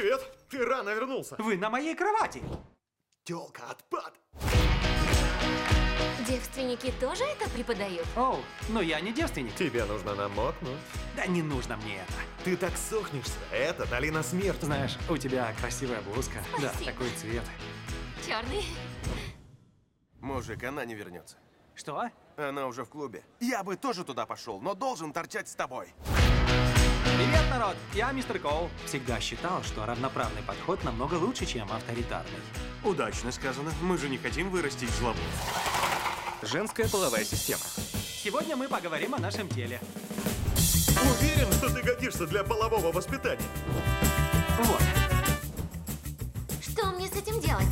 Привет! Ты рано вернулся. Вы на моей кровати. Тёлка, отпад! Девственники тоже это преподают? Оу, но я не девственник. Тебе нужно намокнуть. Да не нужно мне это. Ты так сохнешься. Это долина смерти. Знаешь, у тебя красивая блузка. Да, Спасибо. такой цвет. Черный. Мужик, она не вернется. Что? Она уже в клубе. Я бы тоже туда пошел, но должен торчать с тобой. Народ! Я мистер Коул. Всегда считал, что равноправный подход намного лучше, чем авторитарный. Удачно сказано. Мы же не хотим вырастить злобу. Женская половая система. Сегодня мы поговорим о нашем теле. Уверен, что ты годишься для полового воспитания. Вот. Что мне с этим делать?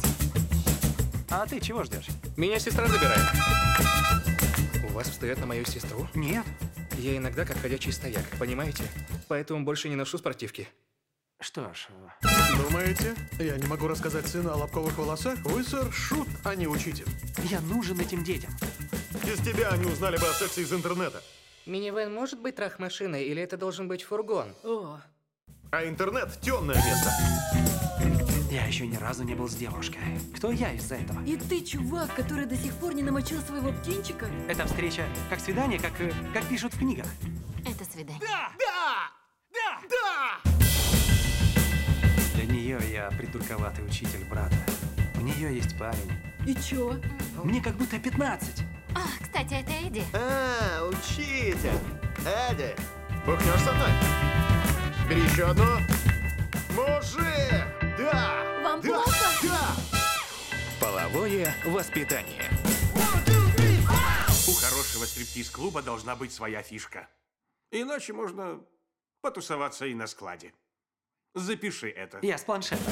А ты чего ждешь? Меня сестра забирает. У вас встает на мою сестру? Нет. Я иногда как ходячий стояк, понимаете? Поэтому больше не ношу спортивки. Что ж, Думаете, я не могу рассказать сыну о лобковых волосах? Вы, сэр, шут, а не учитель. я нужен этим детям. Из тебя они узнали бы о сексе из интернета. Минивэн может быть трах-машиной или это должен быть фургон? О, А интернет — темное место. Я еще ни разу не был с девушкой. Кто я из-за этого? И ты чувак, который до сих пор не намочил своего птенчика? Эта встреча как свидание, как, э, как пишут в книгах. это свидание. Для нее я придурковатый учитель брата. У нее есть парень. И чё? Мне как будто 15. А, кстати, это Эдди. А, учитель. Эдди, бухнешь со мной? Бери еще одну. Половое воспитание. У хорошего стриптиз-клуба должна быть своя фишка. Иначе можно потусоваться и на складе. Запиши это. Я с планшета.